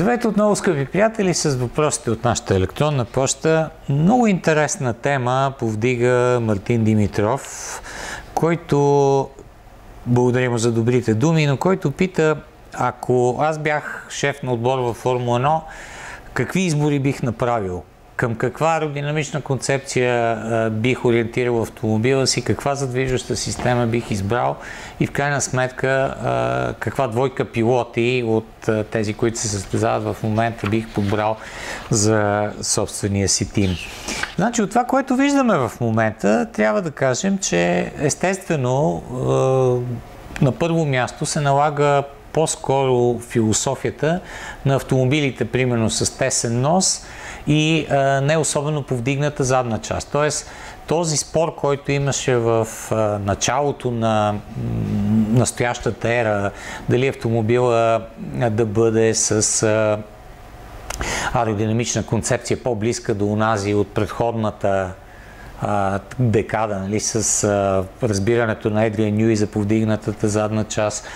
Здравейте отново, скъпи приятели, с въпросите от нашата електронна почта. Много интересна тема повдига Мартин Димитров, който, благодаря му за добрите думи, но който пита, ако аз бях шеф на отбор във Формула 1, какви избори бих направил? Към каква аеродинамична концепция а, бих ориентирал автомобила си, каква задвижваща система бих избрал и в крайна сметка а, каква двойка пилоти от а, тези, които се състезават в момента, бих подбрал за собствения си тим. Значи от това, което виждаме в момента, трябва да кажем, че естествено на първо място се налага по-скоро философията на автомобилите, примерно с тесен нос, и а, не особено повдигната задна част. Тоест, този спор, който имаше в а, началото на настоящата ера, дали автомобила да бъде с а, аеродинамична концепция по-близка до унази от предходната декада, нали, с разбирането на Едриан Нюи за повдигнатата задна част,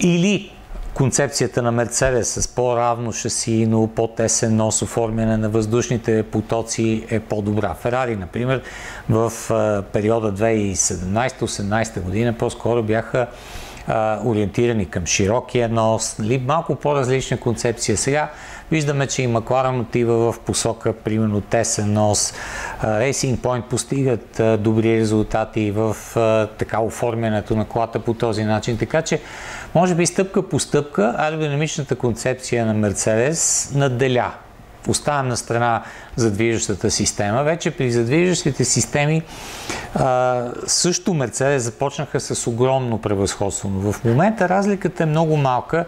или концепцията на Мерцедес с по-равно шасийно, по-тесен нос, оформяне на въздушните потоци е по-добра. Ферари, например, в периода 2017-18 година по-скоро бяха ориентирани към широкия нос, нали, малко по-различна концепция. Сега виждаме, че и Макларен отива в посока, примерно, тесен нос. Racing Point постигат добри резултати в така оформянето на колата по този начин. Така че може би стъпка по стъпка аеродинамичната концепция на Мерцедес надделя. Оставям на страна задвижващата система. Вече при задвижващите системи а, също Мерцедес започнаха с огромно превъзходство. Но в момента разликата е много малка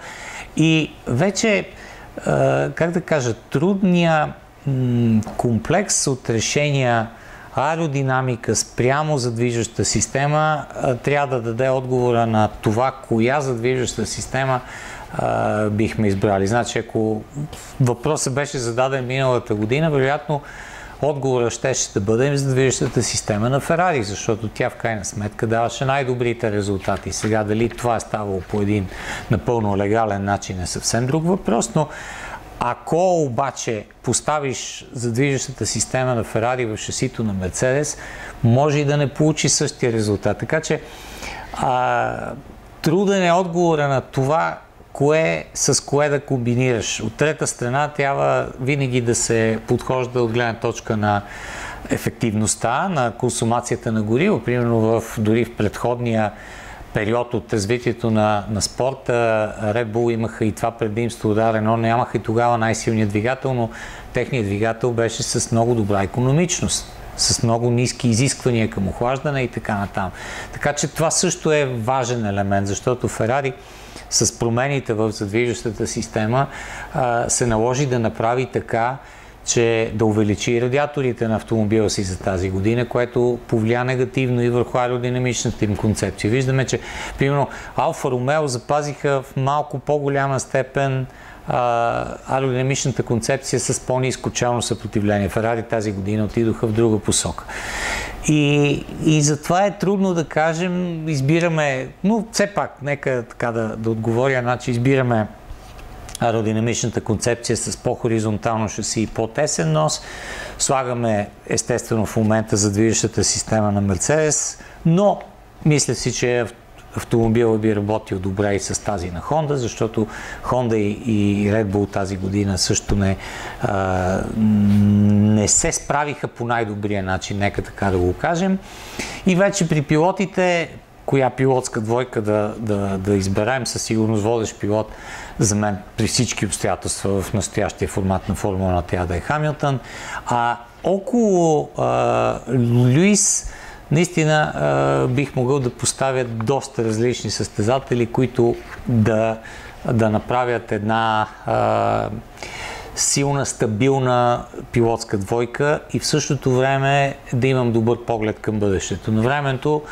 и вече, а, как да кажа, трудния комплекс от решения аеродинамика спрямо задвижваща система трябва да даде отговора на това, коя задвижваща система бихме избрали. Значи, ако въпросът беше зададен миналата година, вероятно отговора ще, ще бъде задвижващата система на Ферари, защото тя в крайна сметка даваше най-добрите резултати. Сега дали това е ставало по един напълно легален начин е съвсем друг въпрос, но ако обаче поставиш задвижещата система на Ферари в шасито на Мерцедес, може и да не получи същия резултат. Така че а, труден е отговора на това, кое с кое да комбинираш. От трета страна трябва винаги да се подхожда от гледна точка на ефективността, на консумацията на гориво. Примерно в, дори в предходния период от развитието на, на спорта. Red Bull имаха и това предимство, да, Рено нямаха и тогава най-силният двигател, но техният двигател беше с много добра економичност с много ниски изисквания към охлаждане и така натам. Така че това също е важен елемент, защото Ферари с промените в задвижващата система се наложи да направи така, че да увеличи радиаторите на автомобила си за тази година, което повлия негативно и върху аеродинамичната им концепция. Виждаме, че примерно Алфа Ромео запазиха в малко по-голяма степен аеродинамичната концепция с по-низко чално съпротивление. Ферари тази година отидоха в друга посока. И, и затова е трудно да кажем, избираме, но все пак, нека така да, да отговоря, значи избираме аеродинамичната концепция с по-хоризонтално шаси и по-тесен нос. Слагаме естествено в момента задвижещата система на Мерцедес, но мисля си, че автомобила би работил добре и с тази на Honda, защото Honda и, Red Bull тази година също не, а, не се справиха по най-добрия начин, нека така да го кажем. И вече при пилотите коя пилотска двойка да, да, да изберем, със сигурност водещ пилот за мен при всички обстоятелства в настоящия формат на Формула трябва да е Хамилтън. А около а, Луис наистина а, бих могъл да поставя доста различни състезатели, които да, да направят една а, силна, стабилна пилотска двойка и в същото време да имам добър поглед към бъдещето. На времето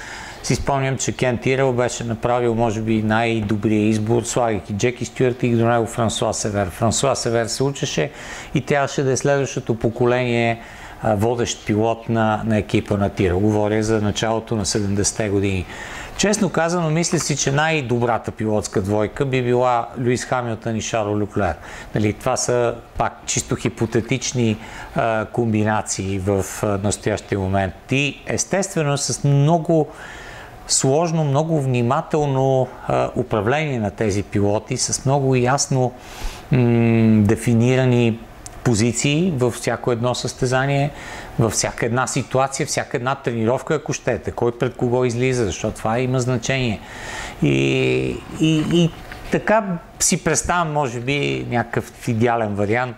си спомням, че Кен Тирел беше направил, може би, най-добрия избор, слагайки Джеки Стюарт и до него Франсуа Север. Франсуа Север се учеше и трябваше да е следващото поколение водещ пилот на, на екипа на Тира. Говоря за началото на 70-те години. Честно казано, мисля си, че най-добрата пилотска двойка би била Луис Хамилтън и Шарло Люклер. Нали, това са пак чисто хипотетични а, комбинации в а, настоящия момент. И естествено с много сложно, много внимателно управление на тези пилоти, с много ясно м- дефинирани позиции във всяко едно състезание, във всяка една ситуация, всяка една тренировка, ако щете, кой пред кого излиза, защото това има значение. И, и, и така си представям, може би, някакъв идеален вариант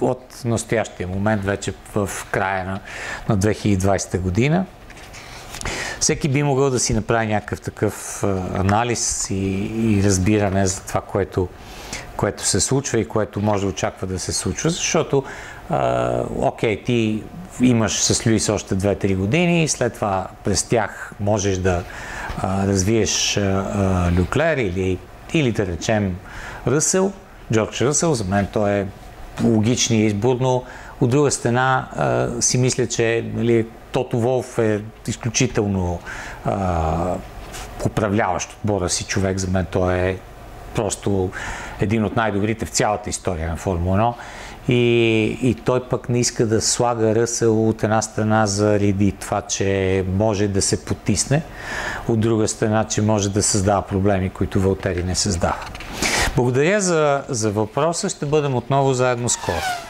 от настоящия момент, вече в края на, на 2020 година. Всеки би могъл да си направи някакъв такъв анализ и, и разбиране за това, което, което се случва и което може да очаква да се случва, защото а, окей, ти имаш с Люис още 2-3 години, след това през тях можеш да а, развиеш а, Люклер или, или да речем Ръсел, Джордж Ръсел, за мен той е логичният избор, но от друга страна а, си мисля, че нали, Тото Волф е изключително а, управляващ отбора си човек. За мен той е просто един от най-добрите в цялата история на Формула 1. И, и той пък не иска да слага Ръсъл от една страна заради това, че може да се потисне, от друга страна, че може да създава проблеми, които Валтери не създава. Благодаря за, за въпроса. Ще бъдем отново заедно скоро.